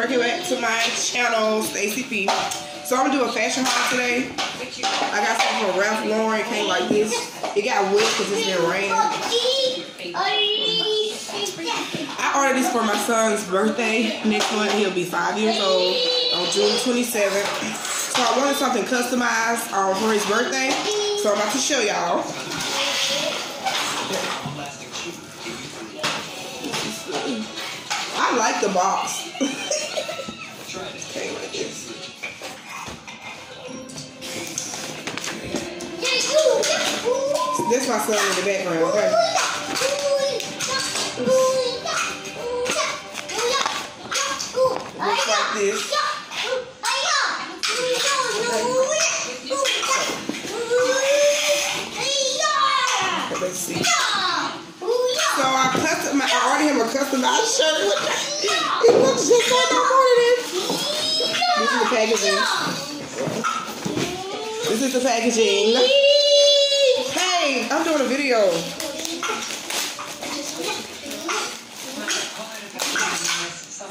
welcome back to my channel, Stacie P. So I'm gonna do a fashion haul today. I got something from Ralph Lauren, came like this. It got wet because it's been raining. I ordered this for my son's birthday. Next month he'll be five years old on June 27th. So I wanted something customized um, for his birthday. So I'm about to show y'all. I like the box. This my son in the background, okay? Looks like this. So I custom, I ordered him a customized shirt. It looks just like I ordered it. This is the packaging. This is the packaging. I'm doing a video.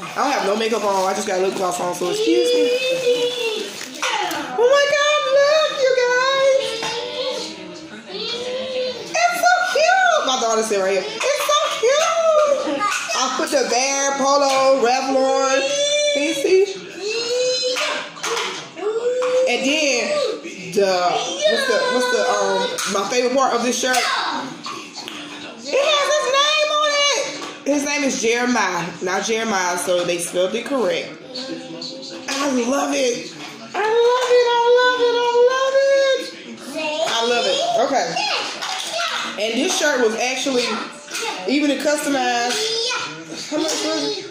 I don't have no makeup on. I just got lip gloss on, so excuse me. Oh my God! Look, you guys. It's so cute. My daughter said right here. It's so cute. I put the bear polo Ralph Lauren. Can you see? And then the what's the what's the um my favorite part of this shirt? It has his name on it. His name is Jeremiah, not Jeremiah, so they spelled it correct. I love it. I love it. I love it. I love it. I love it. Okay. And this shirt was actually even to customize. How much was it?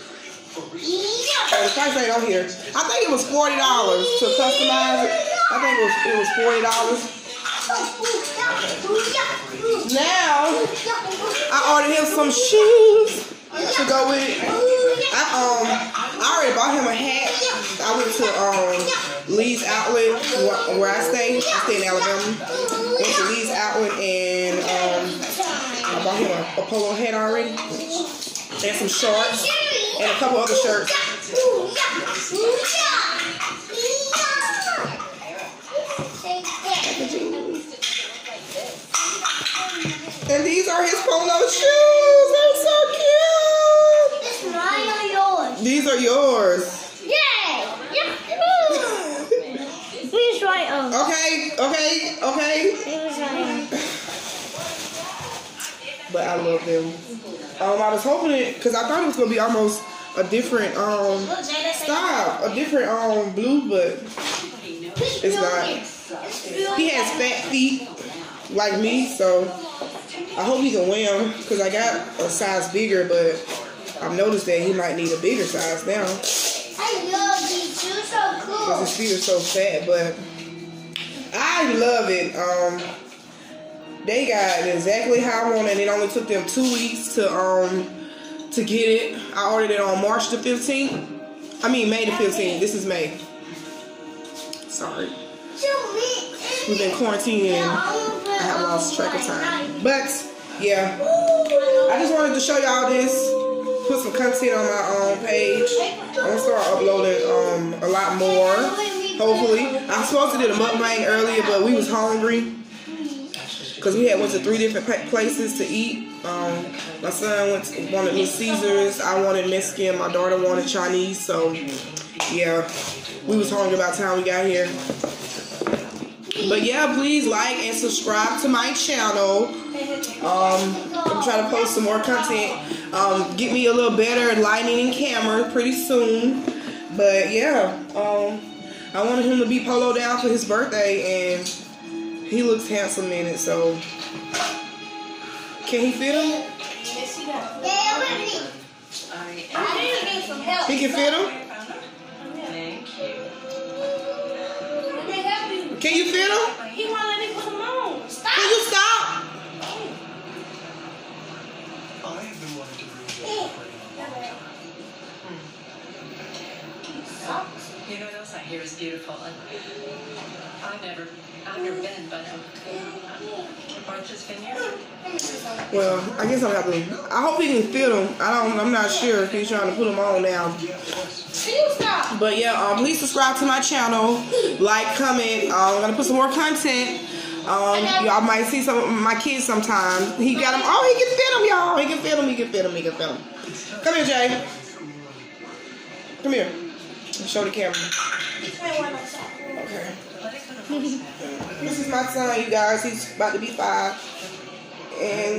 Oh, the price ain't on here. I think it was forty dollars to customize it. I think it was it was forty dollars. Now I ordered him some shoes to go with. I um I already bought him a hat. I went to um Lee's Outlet where, I stay. I stay in Alabama. Went to Lee's Outlet and um I bought him a, a polo hat already and some shorts and a couple other shirts. And these are his polo shoes. They're so cute. These are yours. Please write on. Okay, okay, okay. Please write But I love them. Um, I was hoping it because I thought it was gonna be almost a different um style, a different um blue, but it's not. He has fat feet like me, so I hope he can wear them because I got a size bigger, but I've noticed that he might need a bigger size now I love these shoes, so because cool. his feet are so fat. But I love it. Um, they got exactly how I wanted. It only took them two weeks to um to get it. I ordered it on March the 15th. I mean May the 15th. This is May. Sorry. We've been quarantining. I have lost track of time. But yeah, I just wanted to show y'all this. Put some content on my own page. I'm gonna start uploading um a lot more. Hopefully, I was supposed to do the mukbang earlier, but we was hungry because we had went to three different places to eat. Um, my son went to, wanted Little Caesars. I wanted Mexican. My daughter wanted Chinese. So yeah, we was hungry about the time we got here. But yeah, please like and subscribe to my channel. Um, I'm trying to post some more content. Um, get me a little better lighting and camera pretty soon. But yeah, um, I wanted him to be polo down for his birthday, and he looks handsome in it. So can he fit him? He can fit him. Thank you. Can you fit him? He won't let me put them on. Stop. Can you stop? I have been wanting to read You know what else I hear is beautiful, and I've never, I've never been, but um, Martha's Vineyard. Well, I guess gonna have to. I hope he can fit them. I don't. I'm not sure if he's trying to put them on now. But yeah, um, please subscribe to my channel, like, comment. Um, I'm gonna put some more content. Um, y'all might see some of my kids sometime. He got them. Oh, he can fit them, y'all. He can fit them. He can fit them. He can fit them. Come here, Jay. Come here. Show the camera. I want to stop. Okay. Let it go to voicemail. This is my son, you guys. He's about to be five, and